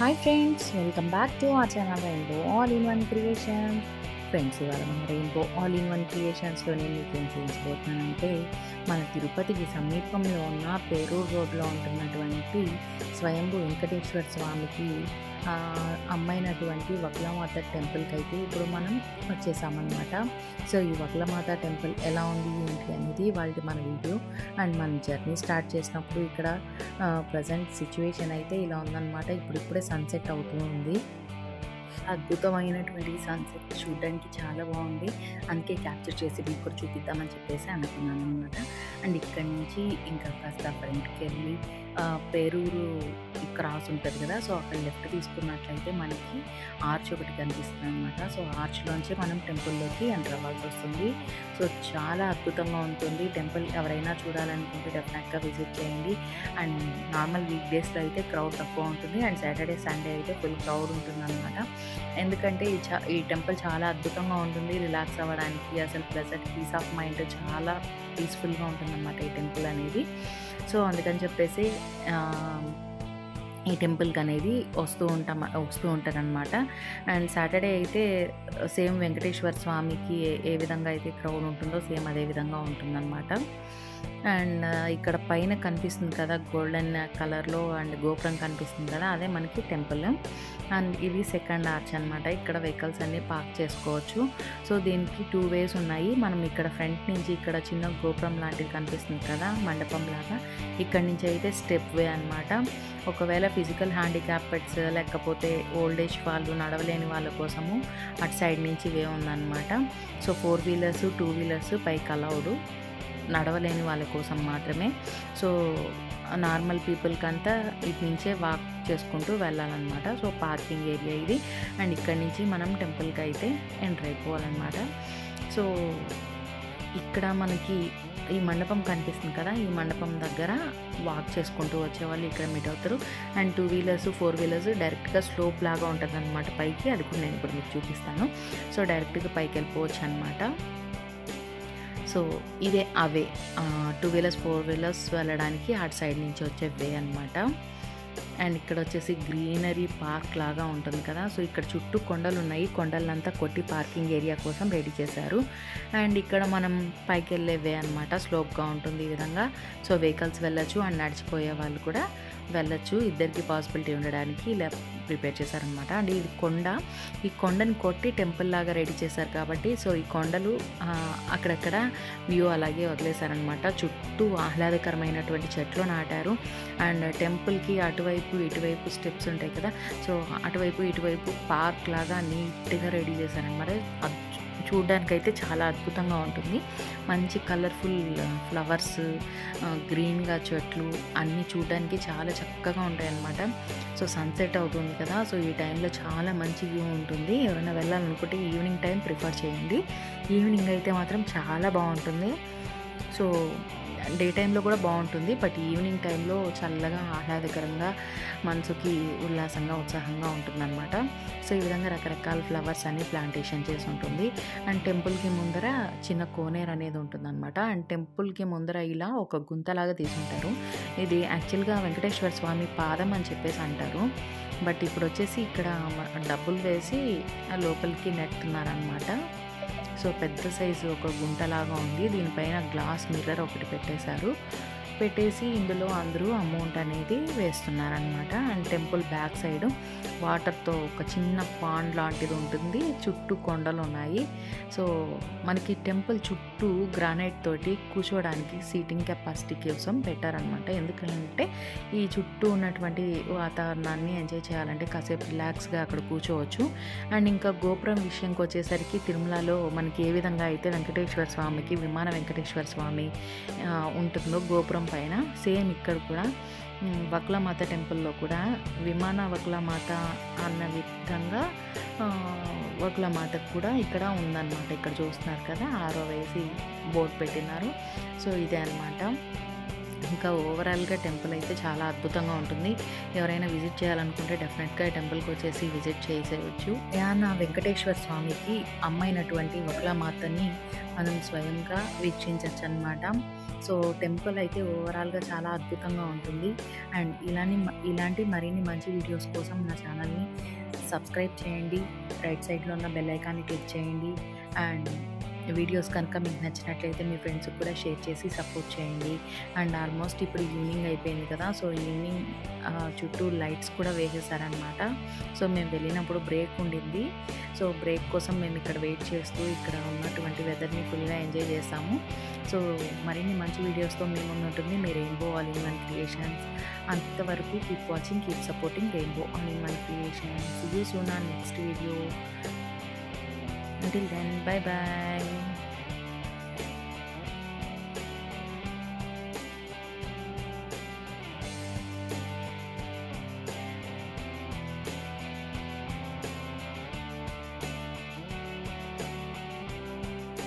Hi friends welcome back to a channel rainbow all in one creation friends ఇవాళ మన rainbow all in one క్రియేషన్స్లో నేను మీకు ఏం చూపించబోతున్నానంటే మన తిరుపతికి సమీపంలో ఉన్న పేరూరు రోడ్లో ఉంటున్నటువంటి స్వయంభూ వెంకటేశ్వర స్వామికి అమ్మైనటువంటి వక్లమాత టెంపుల్కి అయితే ఇప్పుడు మనం వచ్చేసామన్నమాట. సో ఈ వక్లమాత టెంపుల్ ఎలా ఉంది ఏంటి అనేది వాళ్ళకి మన వీడియో. అండ్ మన జర్నీ స్టార్ట్ చేసినప్పుడు ఇక్కడ ప్రజెంట్ సిచ్యువేషన్ అయితే ఇలా ఉందన్నమాట. ఇప్పుడిప్పుడే సన్సెట్ అవుతూ ఉంది. అద్భుతమైనటువంటి సన్సెట్ చూడడానికి చాలా బాగుంది. అందుకే క్యాప్చర్ చేసి మీకు కూడా చూపిద్దామని చెప్పేసి అనుకున్నాను అనమాట అండ్ ఇక్కడి నుంచి ఇంకా కాస్త ఫ్రంట్కి వెళ్ళి పేరూరు క్రాస్ ఉంటుంది కదా సో అక్కడ లెఫ్ట్ తీసుకున్నట్లయితే మనకి ఆర్చ్ ఒకటి కనిపిస్తుంది అనమాట సో ఆర్చ్లోంచి మనం టెంపుల్లోకి ఎంటర్ అవ్వాల్సి వస్తుంది. సో చాలా అద్భుతంగా ఉంటుంది. టెంపుల్ ఎవరైనా చూడాలనుకుంటే డెఫినెట్గా విజిట్ చేయండి. అండ్ నార్మల్ వీక్ డేస్లో అయితే క్రౌడ్ తక్కువ ఉంటుంది. అండ్ సాటర్డే సండే అయితే ఫుల్ క్రౌడ్ ఉంటుంది అనమాట ఎందుకంటే ఈ చా ఈ టెంపుల్ చాలా అద్భుతంగా ఉంటుంది. రిలాక్స్ అవ్వడానికి అసలు ప్లెజెంట్ పీస్ ఆఫ్ మైండ్ చాలా పీస్ఫుల్గా ఉంటుందన్నమాట ఈ టెంపుల్ అనేది. సో అందుకని చెప్పేసి ఈ టెంపుల్కి అనేది వస్తూ ఉంటాం వస్తూ ఉంటారనమాట అండ్ సాటర్డే అయితే సేమ్ వెంకటేశ్వర స్వామికి ఏ- విధంగా అయితే క్రౌడ్ ఉంటుందో సేమ్ అదే విధంగా ఉంటుందన్నమాట. అండ్ ఇక్కడ పైన కనిపిస్తుంది కదా గోల్డెన్ కలర్లో అండ్ గోపురం కనిపిస్తుంది కదా అదే మనకి టెంపుల్. అండ్ ఇది సెకండ్ ఆర్చ్ అనమాట ఇక్కడ వెహికల్స్ అన్నీ పార్క్ చేసుకోవచ్చు. సో దీనికి టూ వేస్ ఉన్నాయి. మనం ఇక్కడ ఫ్రంట్ నుంచి ఇక్కడ చిన్న గోపురం లాంటిది కనిపిస్తుంది కదా మండపం లాగా. ఇక్కడ నుంచి అయితే స్టెప్ వే అనమాట ఒకవేళ ఫిజికల్ హ్యాండిక్యాప్డ్స్ లేకపోతే ఓల్డ్ ఏజ్ వాళ్ళు నడవలేని వాళ్ళ కోసము అటు సైడ్ నుంచి వే ఉందన్నమాట. So four wheelers two wheelers పైకి అలౌడ్. నడవలేని వాళ్ళ కోసం మాత్రమే. సో నార్మల్ పీపుల్కి అంతా ఇటు నుంచే వాక్ చేసుకుంటూ వెళ్ళాలన్నమాట. సో పార్కింగ్ ఏరియా ఇది. అండ్ ఇక్కడ నుంచి మనం టెంపుల్కి అయితే ఎంటర్ అయిపోవాలన్నమాట. సో ఇక్కడ మనకి ఈ మండపం కనిపిస్తుంది కదా ఈ మండపం దగ్గర వాక్ చేసుకుంటూ వచ్చేవాళ్ళు ఇక్కడ మీట్ అవుతారు. And two wheelers four wheelers డైరెక్ట్గా స్లోప్ లాగా ఉంటుంది అనమాట పైకి. అది కూడా నేను ఇప్పుడు మీకు చూపిస్తాను. సో డైరెక్ట్గా పైకి వెళ్ళిపోవచ్చు అనమాట సో ఇదే అవే టూ వీలర్స్ ఫోర్ వీలర్స్ వెళ్ళడానికి అటు సైడ్ నుంచి వచ్చే వే అనమాట అండ్ ఇక్కడ వచ్చేసి గ్రీనరీ పార్క్ లాగా ఉంటుంది కదా. సో ఇక్కడ చుట్టూ కొండలు ఉన్నాయి. కొండలంతా కొట్టి పార్కింగ్ ఏరియా కోసం రెడీ చేశారు. అండ్ ఇక్కడ మనం పైకి వెళ్ళే వే అనమాట స్లోప్గా ఉంటుంది ఈ విధంగా. సో వెహికల్స్ వెళ్ళొచ్చు అండ్ నడిచిపోయే వాళ్ళు కూడా. వెళ్ళొచ్చు. ఇద్దరికి పాసిబిలిటీ ఉండడానికి ఇలా ప్రిపేర్ చేశారనమాట అండ్ ఇది కొండ. ఈ కొండని కొట్టి టెంపుల్ లాగా రెడీ చేశారు కాబట్టి సో ఈ కొండలు అక్కడక్కడ వ్యూ అలాగే వదిలేశారనమాట చుట్టూ ఆహ్లాదకరమైనటువంటి చెట్లు నాటారు. అండ్ టెంపుల్కి అటువైపు ఇటువైపు స్టెప్స్ ఉంటాయి కదా. సో అటువైపు ఇటువైపు పార్క్ లాగా నీట్గా రెడీ చేశారనమాట చూడడానికైతే చాలా అద్భుతంగా ఉంటుంది. మంచి కలర్ఫుల్ ఫ్లవర్స్ గ్రీన్గా చెట్లు అన్నీ చూడడానికి చాలా చక్కగా ఉంటాయి అన్నమాట సో సన్సెట్ అవుతుంది కదా! సో ఈ టైంలో చాలా మంచి వ్యూ ఉంటుంది. ఎవరైనా వెళ్ళాలనుకుంటే ఈవినింగ్ టైం ప్రిఫర్ చేయండి. ఈవినింగ్ అయితే మాత్రం చాలా బాగుంటుంది. సో డే టైంలో కూడా బాగుంటుంది. బట్ ఈవినింగ్ టైంలో చల్లగా ఆహ్లాదకరంగా మనసుకి ఉల్లాసంగా ఉత్సాహంగా ఉంటుందన్నమాట. సో ఈ విధంగా రకరకాల ఫ్లవర్స్ అన్ని ప్లాంటేషన్ చేసి ఉంటుంది. అండ్ టెంపుల్కి ముందర చిన్న కోనేరు అనేది ఉంటుందన్నమాట. అండ్ టెంపుల్కి ముందర ఇలా ఒక గుంతలాగా తీసుంటారు. ఇది యాక్చువల్గా వెంకటేశ్వర స్వామి పాదం అని చెప్పేసి అంటారు. బట్ ఇప్పుడు వచ్చేసి ఇక్కడ డబ్బులు వేసి లోపలికి నెట్టున్నారనమాట సో పెద్ద సైజు ఒక గుంటలాగా ఉంది. దీనిపైన గ్లాస్ మిర్రర్ ఒకటి పెట్టేశారు. పెట్టేసి ఇందులో అందరూ అమౌంట్ అనేది వేస్తున్నారనమాట అండ్ టెంపుల్ బ్యాక్ సైడ్ వాటర్తో ఒక చిన్న పాండ్ లాంటిది ఉంటుంది. చుట్టూ కొండలు ఉన్నాయి. సో మనకి టెంపుల్ చుట్టూ గ్రానైట్ తోటి కూర్చోవడానికి సీటింగ్ కెపాసిటీ కోసం పెట్టారనమాట ఎందుకంటే ఈ చుట్టూ ఉన్నటువంటి వాతావరణాన్ని ఎంజాయ్ చేయాలంటే కాసేపు రిలాక్స్గా అక్కడ కూర్చోవచ్చు. అండ్ ఇంకా గోపురం విషయంకి వచ్చేసరికి తిరుమలలో మనకి ఏ విధంగా అయితే వెంకటేశ్వర స్వామికి విమాన వెంకటేశ్వర స్వామి ఉంటుందో గోపురం పైన సేమ్ ఇక్కడ కూడా వక్లమాత టెంపుల్లో కూడా విమాన వక్లమాత అన్న విధంగా ఆ, వక్లమాతకు కూడా ఇక్కడ ఉందన్నమాట. ఇక్కడ చూస్తున్నారు కదా ఆరో వేసి బోర్డు పెట్టినారు. సో ఇదే అన్నమాట. ఇంకా ఓవరాల్‌గా టెంపుల్ అయితే చాలా అద్భుతంగా ఉంటుంది. ఎవరైనా విజిట్ చేయాలనుకుంటే డెఫినెట్‌గా ఈ టెంపుల్‌కి వచ్చేసి విజిట్ చేసేయచ్చు యాన వెంకటేశ్వర స్వామికి అమ్మైనటువంటి వకులామాతని మనం స్వయంగా వీక్షించవచ్చు అనమాట సో, టెంపుల్ అయితే ఓవరాల్‌గా చాలా అద్భుతంగా ఉంటుంది. అండ్ ఇలాని మ ఇలాంటి మరిన్ని మంచి వీడియోస్ కోసం నా ఛానల్‌ని సబ్స్క్రైబ్ చేయండి. రైట్ సైడ్‌లో ఉన్న బెల్ ఐకాన్‌ని క్లిక్ చేయండి. అండ్ వీడియోస్ కనుక మీకు నచ్చినట్లయితే మీ ఫ్రెండ్స్‌కి కూడా షేర్ చేసి సపోర్ట్ చేయండి. అండ్ ఆల్మోస్ట్ ఇప్పుడు ఈవినింగ్ అయిపోయింది కదా! సో, ఈవినింగ్ చుట్టూ లైట్స్ కూడా వేసేసారనమాట. సో, మేము వెళ్ళినప్పుడు బ్రేక్ ఉండింది. సో, బ్రేక్ కోసం మేము ఇక్కడ వెయిట్ చేస్తూ ఇక్కడ ఉన్నటువంటి వెదర్‌ని ఫుల్‌గా ఎంజాయ్ చేసాము. సో, మరిన్ని మంచి వీడియోస్‌తో మేము ఉన్నట్టుంది మీ rainbow all in one creations. అంతవరకు keep watching, keep supporting rainbow all in one creations. You soon next video. Until then, bye-bye.